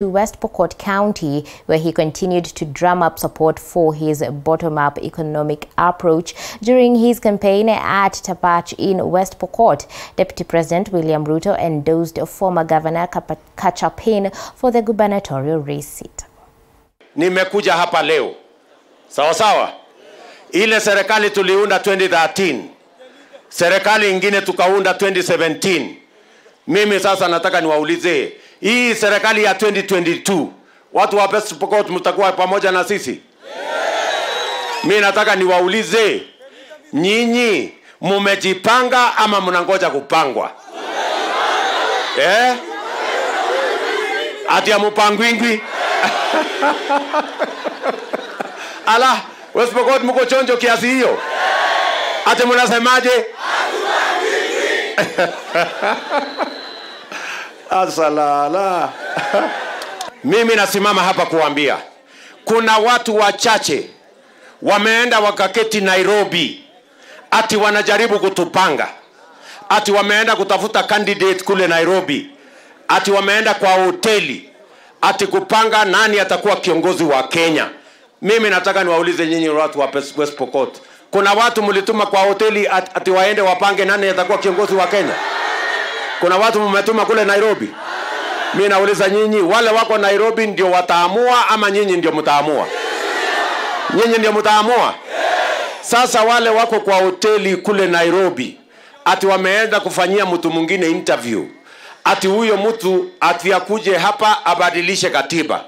to West Pokot County, where he continued to drum up support for his bottom-up economic approach during his campaign at Tapach in West Pokot. Deputy President William Ruto endorsed former Governor Kachapin for the gubernatorial race seat. Nimekuja hapa leo sawa sawa, ile serikali tuliunda 2013 serikali ingine tukaunda 2017. Mimi sasa nataka niwaulize hii serikali ya 2022 watu wa West Pokot mtakuwa pamoja na sisi? Yeah. Mi nataka niwaulize nyinyi, mumejipanga ama mnangoja kupangwa? Eh? Ati amupangwingwi? Ala, West Pokot mko chonjo kiasi hiyo? Ati mnasemaje? Asalala. Mimi nasimama hapa kuambia kuna watu wachache wameenda wakaketi Nairobi, ati wanajaribu kutupanga, ati wameenda kutafuta candidate kule Nairobi, ati wameenda kwa hoteli, ati kupanga nani atakuwa kiongozi wa Kenya. Mimi nataka niwaulize nyinyi watu wa West Pokot, kuna watu mlituma kwa hoteli ati, waende wapange nani atakuwa kiongozi wa Kenya? Kuna watu mmetuma kule Nairobi? Mi nauliza nyinyi, wale wako Nairobi ndio wataamua ama nyinyi ndio mtaamua? Nyinyi ndio mtaamua. Sasa wale wako kwa hoteli kule Nairobi, ati wameenda kufanyia mtu mwingine interview, ati huyo mtu ati akuje hapa abadilishe katiba